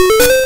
you